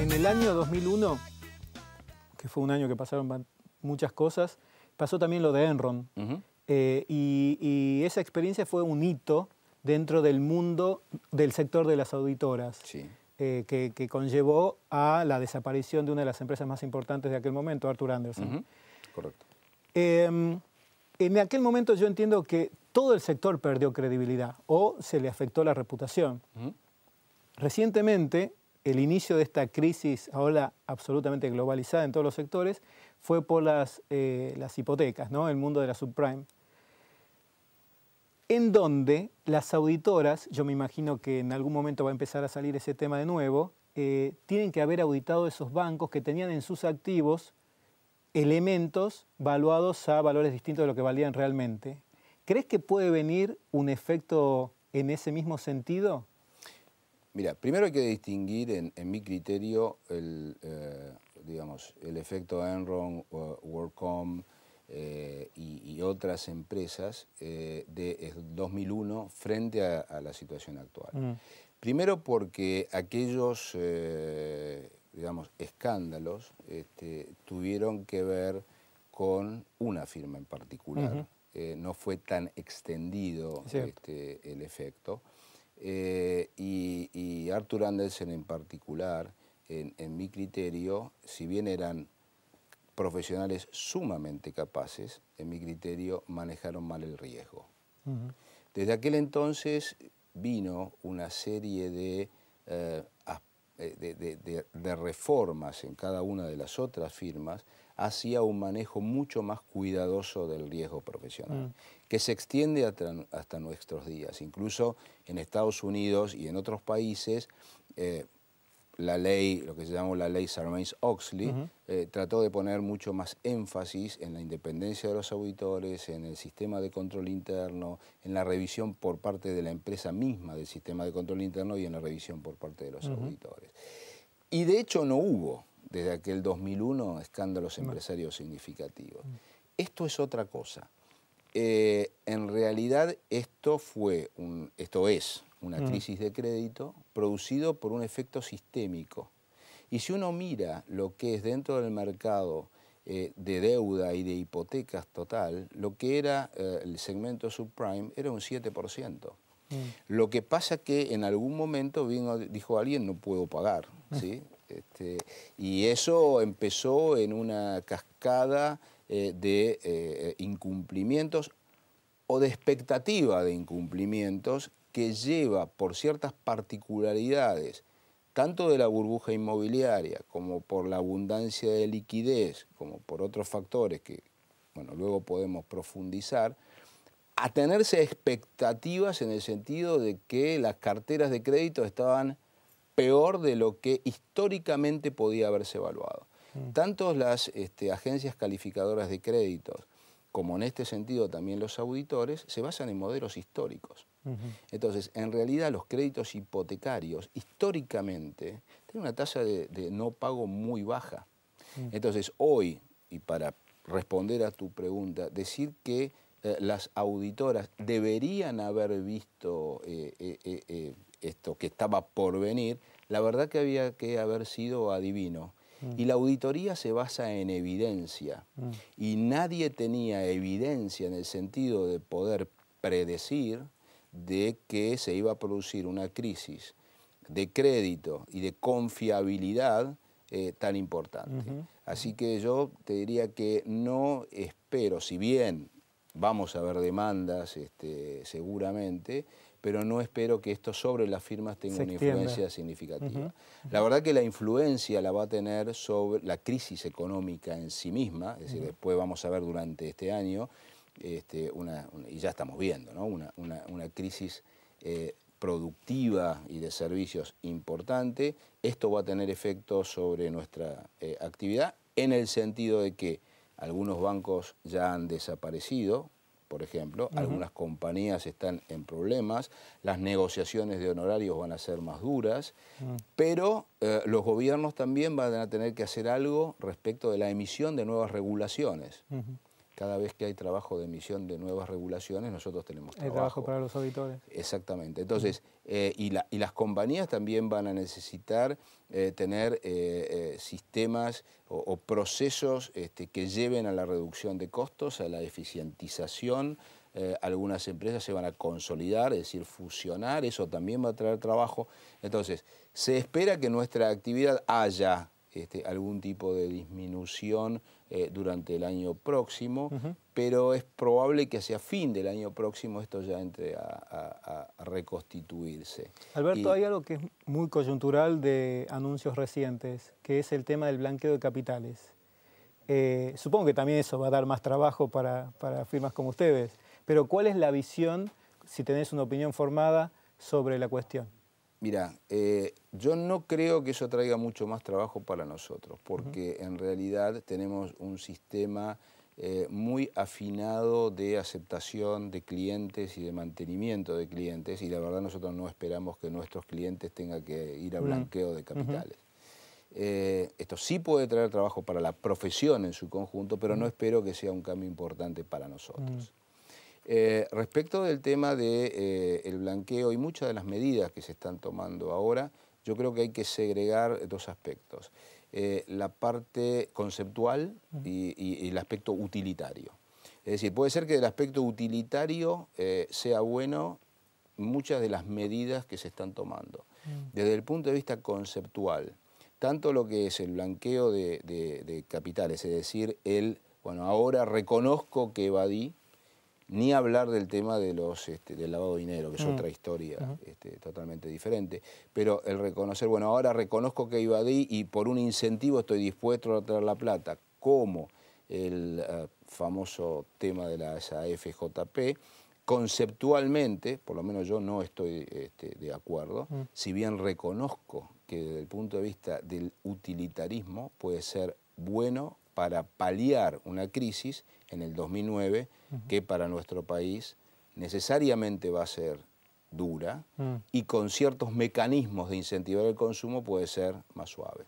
En el año 2001, que fue un año que pasaron muchas cosas, pasó también lo de Enron. Eh, y, esa experiencia fue un hito dentro del mundo del sector de las auditoras, eh, que, conllevó a la desaparición de una de las empresas más importantes de aquel momento, Arthur Anderson. Correcto. Em, en aquel momento yo entiendo que todo el sector perdió credibilidad o se le afectó la reputación. Recientemente, el inicio de esta crisis ahora absolutamente globalizada en todos los sectores fue por las, eh, las hipotecas, ¿no? el mundo de la subprime, en donde las auditoras, yo me imagino que en algún momento va a empezar a salir ese tema de nuevo, eh, tienen que haber auditado esos bancos que tenían en sus activos elementos valuados a valores distintos de lo que valían realmente. ¿Crees que puede venir un efecto en ese mismo sentido? Mira, primero hay que distinguir en, mi criterio el, eh, digamos, el efecto Enron, WorldCom eh, y, otras empresas eh, de 2001 frente a, la situación actual. Mm. Primero porque aquellos, digamos, escándalos este, tuvieron que ver con una firma en particular. no fue tan extendido este, el efecto. Eh, y, Arthur Andersen en particular, en, mi criterio, si bien eran profesionales sumamente capaces, en mi criterio manejaron mal el riesgo. Desde aquel entonces vino una serie de, eh, eh, de, reformas en cada una de las otras firmas hacia un manejo mucho más cuidadoso del riesgo profesional, mm. que se extiende hasta, nuestros días. Incluso en Estados Unidos y en otros países, eh, la ley, lo que se llama la ley Sarbanes-Oxley, eh, trató de poner mucho más énfasis en la independencia de los auditores, en el sistema de control interno, en la revisión por parte de la empresa misma del sistema de control interno y en la revisión por parte de los auditores. Y de hecho no hubo desde aquel 2001 escándalos empresarios significativos. Esto es otra cosa. Eh, en realidad esto, fue un, esto es una mm. crisis de crédito producido por un efecto sistémico. Y si uno mira lo que es dentro del mercado eh, de deuda y de hipotecas total, lo que era eh, el segmento subprime era un 7%. Mm. Lo que pasa que en algún momento vino, dijo alguien, no puedo pagar. ¿sí? Este, y eso empezó en una cascada eh, de incumplimientos o de expectativa de incumplimientos que lleva por ciertas particularidades, tanto de la burbuja inmobiliaria como por la abundancia de liquidez, como por otros factores que bueno, luego podemos profundizar, a tenerse expectativas en el sentido de que las carteras de crédito estaban peor de lo que históricamente podía haberse evaluado. Mm. Tanto las este, agencias calificadoras de créditos como en este sentido también los auditores se basan en modelos históricos. Entonces, en realidad los créditos hipotecarios históricamente tienen una tasa de, no pago muy baja. Mm. Entonces, hoy, y para responder a tu pregunta, decir que eh, las auditoras deberían haber visto eh, eh, esto que estaba por venir, la verdad que había que haber sido adivino. Mm. Y la auditoría se basa en evidencia. Mm. Y nadie tenía evidencia en el sentido de poder predecir de que se iba a producir una crisis de crédito y de confiabilidad eh, tan importante. Así que yo te diría que no espero, si bien vamos a ver demandas este, seguramente, pero no espero que esto sobre las firmas tenga una influencia significativa. La verdad que la influencia la va a tener sobre la crisis económica en sí misma, es decir, después vamos a ver durante este año, este, una, y ya estamos viendo, ¿no? una, crisis eh, productiva y de servicios importante. Esto va a tener efectos sobre nuestra eh, actividad en el sentido de que algunos bancos ya han desaparecido, por ejemplo, algunas compañías están en problemas, las negociaciones de honorarios van a ser más duras, pero eh, los gobiernos también van a tener que hacer algo respecto de la emisión de nuevas regulaciones. Cada vez que hay trabajo de emisión de nuevas regulaciones, nosotros tenemos trabajo. Hay trabajo para los auditores. Exactamente. Entonces, eh, y, las compañías también van a necesitar eh, tener eh, sistemas o, procesos este, que lleven a la reducción de costos, a la eficientización. algunas empresas se van a consolidar, es decir, fusionar, eso también va a traer trabajo. Entonces, se espera que nuestra actividad haya este, algún tipo de disminución eh, durante el año próximo, pero es probable que hacia fin del año próximo esto ya entre a, reconstituirse. Alberto, hay algo que es muy coyuntural de anuncios recientes, que es el tema del blanqueo de capitales. Eh, supongo que también eso va a dar más trabajo para, para firmas como ustedes, pero ¿cuál es la visión, si tenés una opinión formada, sobre la cuestión? Mira, eh, yo no creo que eso traiga mucho más trabajo para nosotros, porque en realidad tenemos un sistema eh, muy afinado de aceptación de clientes y de mantenimiento de clientes, y la verdad nosotros no esperamos que nuestros clientes tengan que ir a blanqueo de capitales. Eh, esto sí puede traer trabajo para la profesión en su conjunto, pero no espero que sea un cambio importante para nosotros. Eh, respecto del tema del de, eh, blanqueo y muchas de las medidas que se están tomando ahora, yo creo que hay que segregar dos aspectos. Eh, la parte conceptual y, el aspecto utilitario. Es decir, puede ser que el aspecto utilitario sea bueno muchas de las medidas que se están tomando. Desde el punto de vista conceptual, tanto lo que es el blanqueo de, de capitales, es decir, el, bueno, ahora reconozco que evadí, ni hablar del tema de los, este, del lavado de dinero, que es mm. otra historia este, totalmente diferente. Pero el reconocer, bueno, ahora reconozco que evadí y por un incentivo estoy dispuesto a traer la plata, como el eh, famoso tema de la FJP, conceptualmente, por lo menos yo no estoy este, de acuerdo, mm. si bien reconozco que desde el punto de vista del utilitarismo puede ser bueno para paliar una crisis en el 2009 que para nuestro país necesariamente va a ser dura mm. y con ciertos mecanismos de incentivar el consumo puede ser más suave.